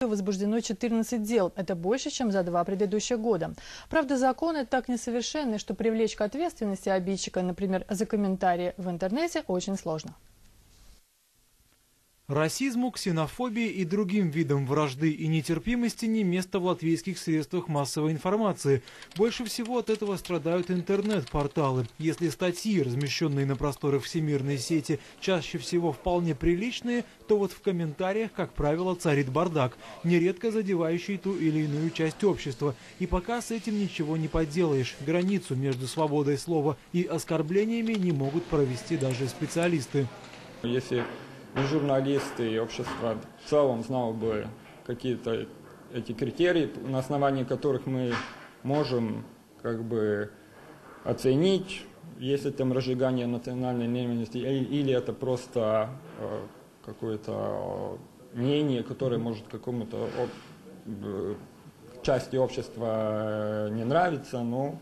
возбуждено 14 дел. Это больше, чем за два предыдущих года. Правда, законы так несовершенны, что привлечь к ответственности обидчика, например, за комментарии в интернете, очень сложно. Расизму, ксенофобии и другим видам вражды и нетерпимости не место в латвийских средствах массовой информации. Больше всего от этого страдают интернет-порталы. Если статьи, размещенные на просторах всемирной сети, чаще всего вполне приличные, то вот в комментариях, как правило, царит бардак, нередко задевающий ту или иную часть общества. И пока с этим ничего не поделаешь, границу между свободой слова и оскорблениями не могут провести даже специалисты. Если и журналисты, и общество в целом знало бы какие-то эти критерии, на основании которых мы можем как бы оценить, есть там разжигание национальной ненависти, или это просто э, какое-то мнение, которое может какому-то э, части общества э, не нравиться, но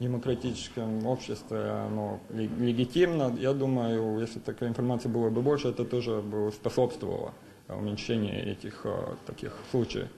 демократическом обществе оно легитимно. Я думаю, если такая информация была бы больше, это тоже бы способствовало уменьшению этих таких случаев.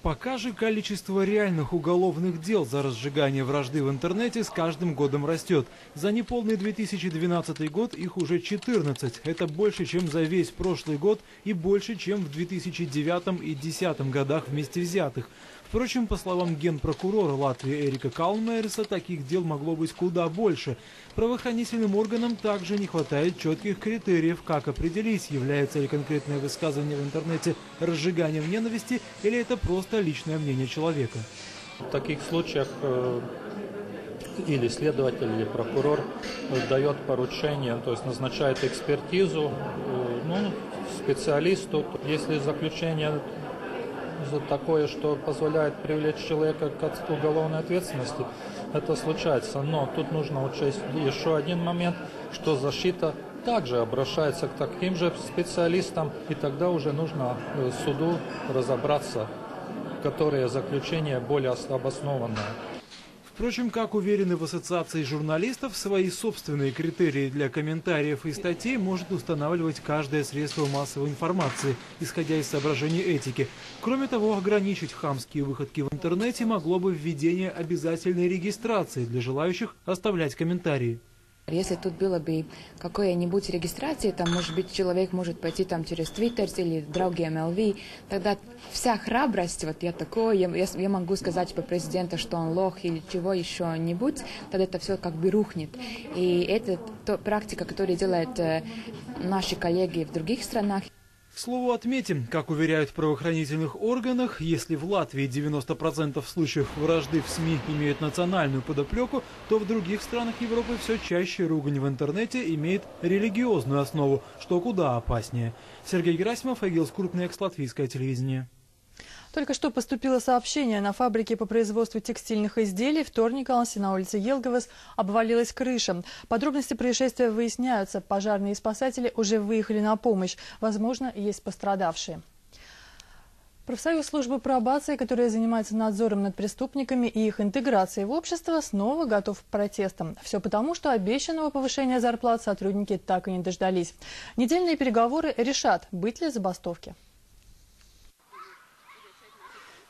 Пока же количество реальных уголовных дел за разжигание вражды в интернете с каждым годом растет. За неполный 2012 год их уже 14. Это больше, чем за весь прошлый год и больше, чем в 2009 и 2010 годах вместе взятых. Впрочем, по словам генпрокурора Латвии Эрика Калмейерса, таких дел могло быть куда больше. Правоохранительным органам также не хватает четких критериев, как определить, является ли конкретное высказывание в интернете разжиганием ненависти или это просто личное мнение человека. В таких случаях э, или следователь, или прокурор дает поручение, то есть назначает экспертизу э, ну, специалисту. Если заключение такое, что позволяет привлечь человека к уголовной ответственности, это случается. Но тут нужно учесть еще один момент, что защита также обращается к таким же специалистам, и тогда уже нужно э, суду разобраться, которые заключения более обоснованные. Впрочем, как уверены в Ассоциации журналистов, свои собственные критерии для комментариев и статей может устанавливать каждое средство массовой информации, исходя из соображений этики. Кроме того, ограничить хамские выходки в интернете могло бы введение обязательной регистрации для желающих оставлять комментарии. Если тут было бы какое-нибудь регистрации, там, может быть, человек может пойти там через Twitter или Другим ЛВ, тогда вся храбрость, вот я такой, я, я, я могу сказать по президенту, что он лох или чего еще-нибудь, тогда это все как бы рухнет. И это то, практика, которую делают э, наши коллеги в других странах. К слову, отметим, как уверяют в правоохранительных органах, если в Латвии 90% случаев вражды в СМИ имеют национальную подоплеку, то в других странах Европы все чаще ругань в интернете имеет религиозную основу, что куда опаснее. Сергей Герасимов, Агил Скрупный, Латвийское телевидение. Только что поступило сообщение. На фабрике по производству текстильных изделий в Торникалсе на улице Елговас обвалилась крыша. Подробности происшествия выясняются. Пожарные и спасатели уже выехали на помощь. Возможно, есть пострадавшие. Профсоюз службы пробации, которая занимается надзором над преступниками и их интеграцией в общество, снова готов к протестам. Все потому, что обещанного повышения зарплат сотрудники так и не дождались. Недельные переговоры решат, быть ли забастовки.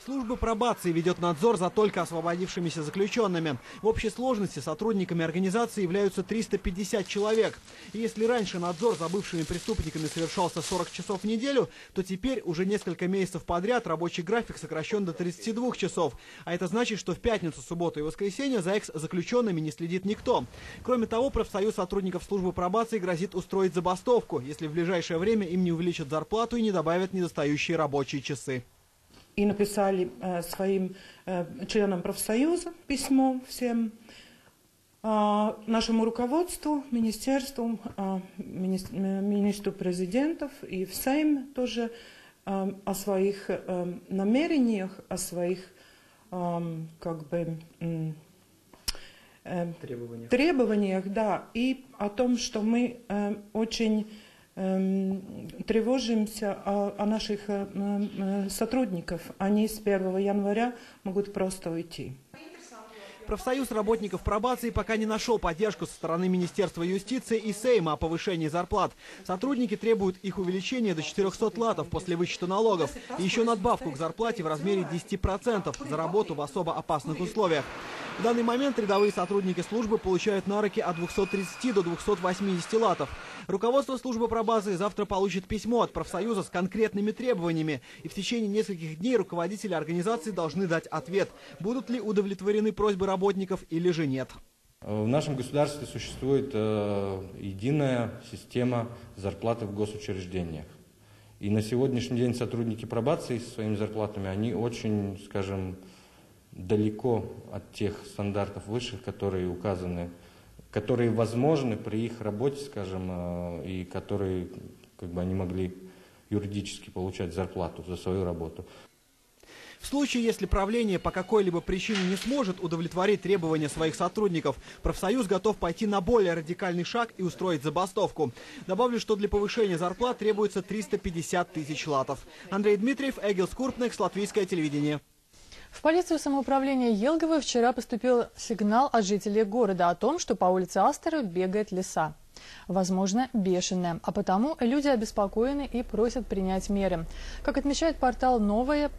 Служба пробации ведет надзор за только освободившимися заключенными. В общей сложности сотрудниками организации являются 350 человек. И если раньше надзор за бывшими преступниками совершался 40 часов в неделю, то теперь уже несколько месяцев подряд рабочий график сокращен до 32 часов. А это значит, что в пятницу, субботу и воскресенье за экс-заключенными не следит никто. Кроме того, профсоюз сотрудников службы пробации грозит устроить забастовку, если в ближайшее время им не увеличат зарплату и не добавят недостающие рабочие часы и написали э, своим э, членам профсоюза письмо всем, э, нашему руководству, министерству, э, министр, министру президентов и в Сейм тоже э, о своих э, намерениях, о своих э, как бы э, требованиях. требованиях, да, и о том, что мы э, очень тревожимся о, о наших э, э, сотрудников. Они с 1 января могут просто уйти. Профсоюз работников пробации пока не нашел поддержку со стороны Министерства юстиции и Сейма о повышении зарплат. Сотрудники требуют их увеличения до 400 латов после вычета налогов и еще надбавку к зарплате в размере 10% за работу в особо опасных условиях. В данный момент рядовые сотрудники службы получают на руки от 230 до 280 латов. Руководство службы пробазы завтра получит письмо от профсоюза с конкретными требованиями. И в течение нескольких дней руководители организации должны дать ответ, будут ли удовлетворены просьбы работников или же нет. В нашем государстве существует э, единая система зарплаты в госучреждениях. И на сегодняшний день сотрудники пробации со своими зарплатами, они очень, скажем, далеко от тех стандартов высших, которые указаны, которые возможны при их работе, скажем, э, и которые как бы они могли юридически получать зарплату за свою работу. В случае, если правление по какой-либо причине не сможет удовлетворить требования своих сотрудников, профсоюз готов пойти на более радикальный шаг и устроить забастовку. Добавлю, что для повышения зарплат требуется 350 тысяч латов. Андрей Дмитриев, Эгил Скурпнекс, Латвийское телевидение. В полицию самоуправления Елговы вчера поступил сигнал от жителей города о том, что по улице Астера бегает лиса. Возможно, бешеная, а потому люди обеспокоены и просят принять меры. Как отмечает портал «Новое»,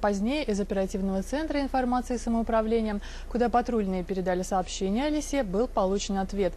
позднее из оперативного центра информации самоуправления, куда патрульные передали сообщение о лисе, был получен ответ.